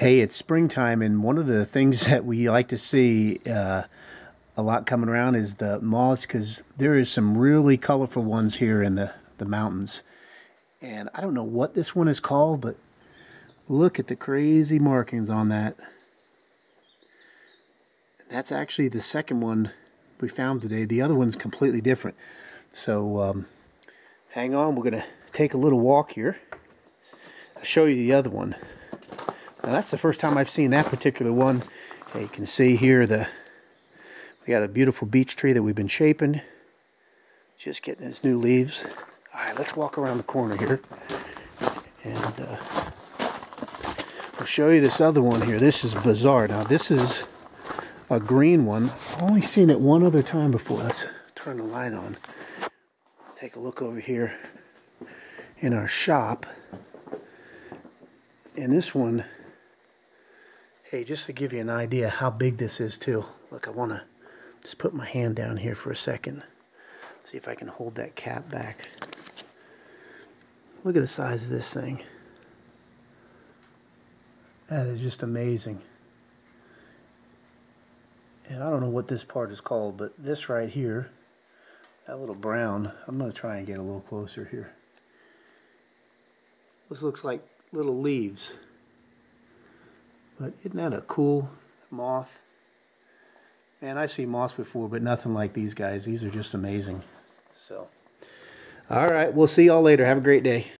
Hey, it's springtime, and one of the things that we like to see uh, a lot coming around is the moths because there is some really colorful ones here in the, the mountains. And I don't know what this one is called, but look at the crazy markings on that. That's actually the second one we found today. The other one's completely different. So um, hang on, we're going to take a little walk here. I'll show you the other one. Now that's the first time I've seen that particular one. you can see here the we got a beautiful beech tree that we've been shaping. Just getting its new leaves. All right, let's walk around the corner here. And uh, I'll show you this other one here. This is bizarre. Now this is a green one. I've only seen it one other time before. Let's turn the light on. Take a look over here in our shop. And this one Hey, just to give you an idea how big this is too. Look, I want to just put my hand down here for a second. See if I can hold that cap back. Look at the size of this thing. That is just amazing. And I don't know what this part is called, but this right here, that little brown, I'm going to try and get a little closer here. This looks like little leaves. But isn't that a cool moth? Man, I've seen moths before, but nothing like these guys. These are just amazing. So, all right, we'll see y'all later. Have a great day.